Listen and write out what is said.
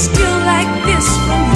still like this from